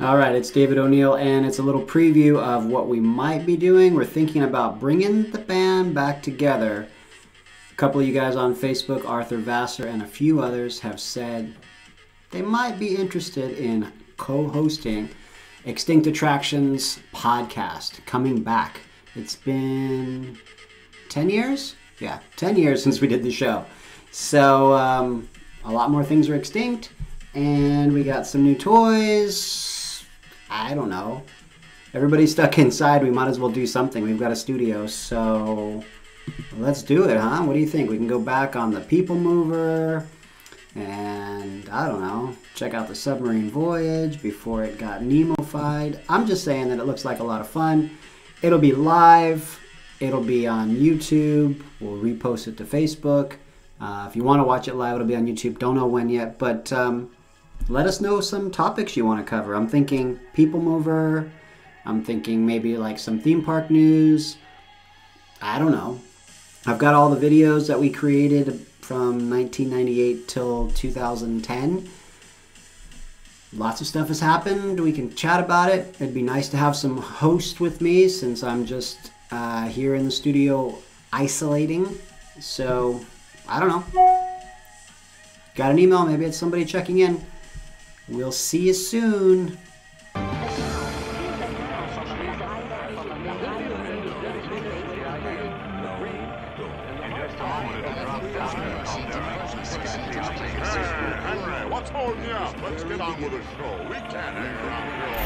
All right, it's David Oneal, and it's a little preview of what we might be doing. We're thinking about bringing the band back together. A couple of you guys on Facebook, Arthur Vassar, and a few others, have said they might be interested in co hosting Extinct Attractions podcast coming back. It's been 10 years? Yeah, 10 years since we did the show. So, um, a lot more things are extinct, and we got some new toys I don't know. Everybody's stuck inside. We might as well do something. We've got a studio, so let's do it, huh? What do you think? We can go back on the People Mover and I don't know, check out the submarine voyage before it got Nemofied. I'm just saying that it looks like a lot of fun. It'll be live. It'll be on YouTube. We'll repost it to Facebook. Uh, if you want to watch it live, it'll be on YouTube. Don't know when yet, but um, let us know some topics you want to cover. I'm thinking People Mover. I'm thinking maybe like some theme park news. I don't know. I've got all the videos that we created from 1998 till 2010. Lots of stuff has happened. We can chat about it. It'd be nice to have some host with me since I'm just uh, here in the studio isolating. So, I don't know. Got an email? Maybe it's somebody checking in. We'll see you soon. What's holding you up? Let's get on with the show. We can.